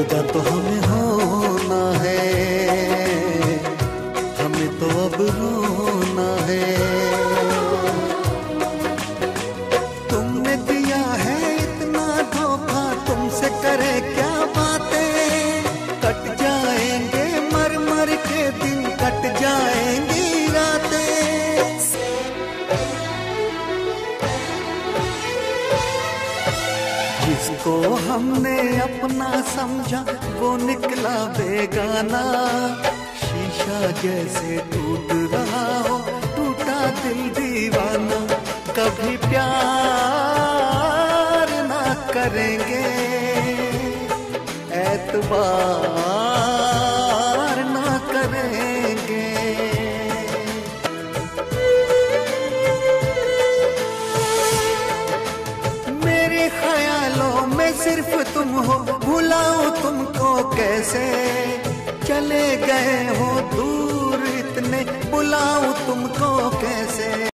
जुदा तो हमें होना है। हमें तो अब रोना जिसको हमने अपना समझा, वो निकला बेगाना। शीशा जैसे टूट रहा हो, टूटा दिल दीवाना। कभी प्यार ना करेंगे एतबार में सिर्फ़ तुम हो भुलाओ तुमको कैसे? चले गए हो दूर इतने बुलाओ तुमको कैसे?